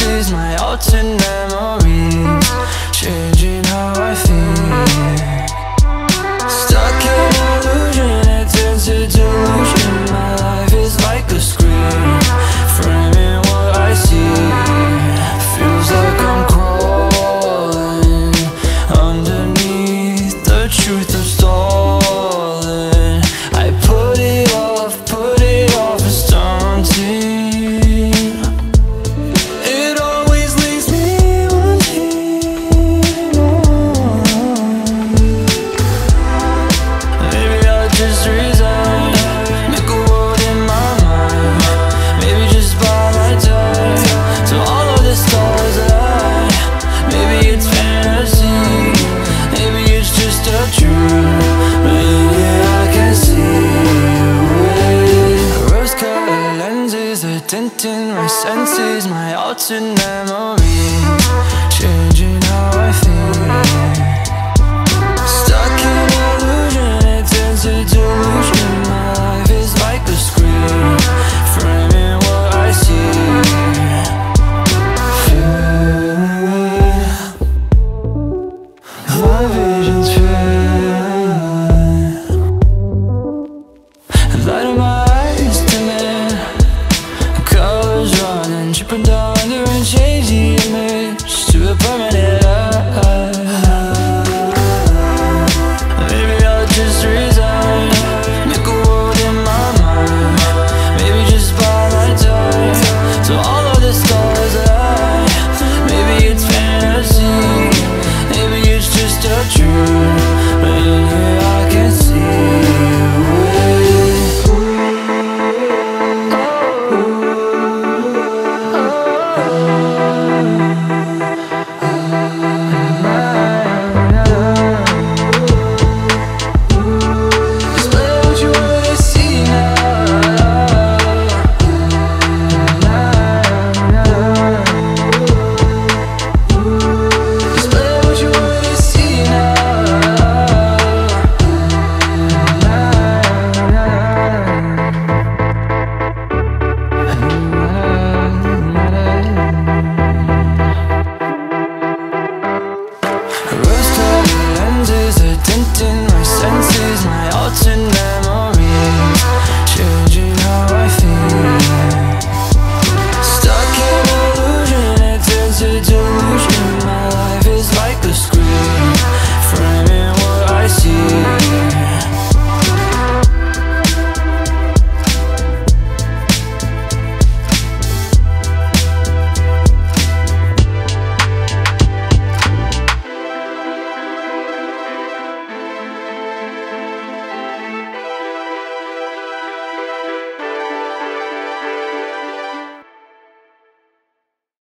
Is my alternate memory. Should senses, my altered memories. Changing how I feel. Stuck in illusion, it turns to delusion. My life is like a screen Framing what I see. Feel My vision's fade Light of my Colors